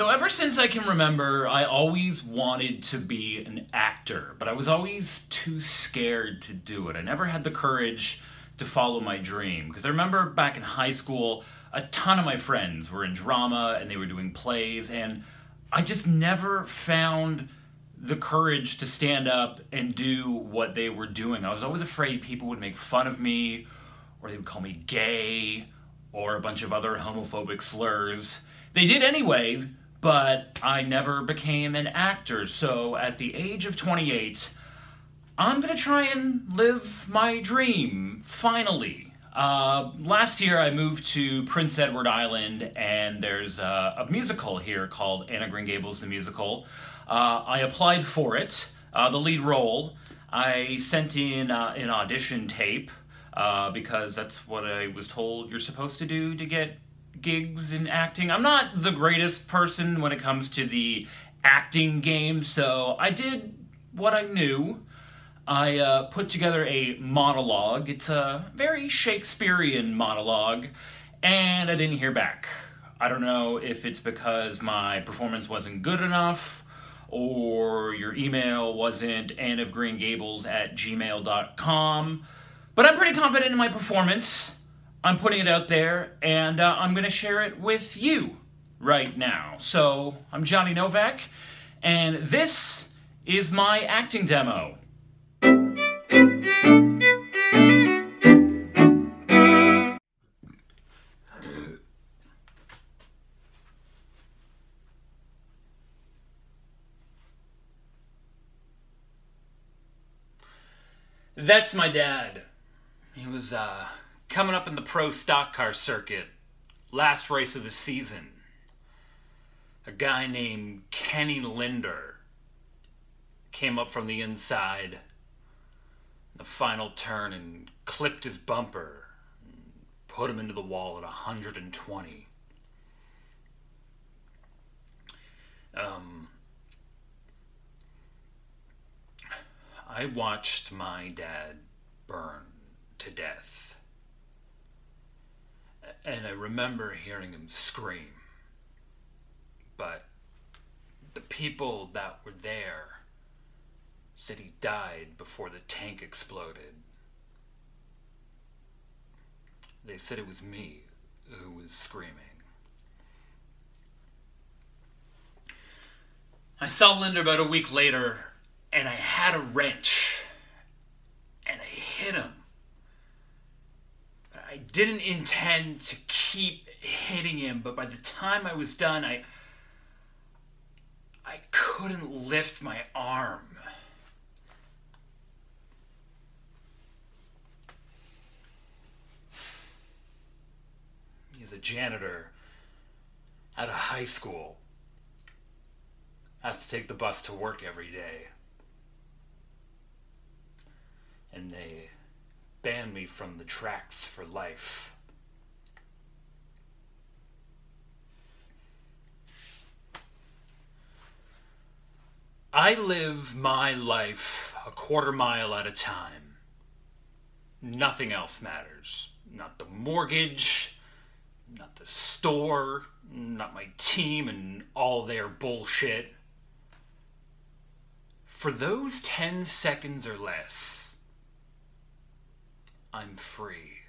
So ever since I can remember, I always wanted to be an actor, but I was always too scared to do it. I never had the courage to follow my dream because I remember back in high school, a ton of my friends were in drama and they were doing plays and I just never found the courage to stand up and do what they were doing. I was always afraid people would make fun of me or they would call me gay or a bunch of other homophobic slurs. They did anyways, but I never became an actor. So at the age of 28, I'm gonna try and live my dream, finally. Uh, last year I moved to Prince Edward Island, and there's a, a musical here called Anne of Green Gables the Musical. Uh, I applied for it, uh, the lead role. I sent in uh, an audition tape uh, because that's what I was told you're supposed to do to get gigs in acting. I'm not the greatest person when it comes to the acting game, so I did what I knew. I uh, put together a monologue. It's a very Shakespearean monologue, and I didn't hear back. I don't know if it's because my performance wasn't good enough, or your email wasn't anneofgreengables at gmail.com, but I'm pretty confident in my performance. I'm putting it out there, and uh, I'm going to share it with you right now. So, I'm Johnny Novak, and this is my acting demo. That's my dad. He was, uh, coming up in the pro stock car circuit. Last race of the season. A guy named Kenny Linder came up from the inside, the final turn, and clipped his bumper, put him into the wall at 120. Um, I watched my dad burn to death and I remember hearing him scream. But the people that were there said he died before the tank exploded. They said it was me who was screaming. I saw Linder about a week later, and I had a wrench, and I hit him I didn't intend to keep hitting him, but by the time I was done, I I couldn't lift my arm. He's a janitor at a high school. Has to take the bus to work every day. And they ban me from the tracks for life. I live my life a quarter mile at a time. Nothing else matters. Not the mortgage, not the store, not my team and all their bullshit. For those 10 seconds or less, I'm free.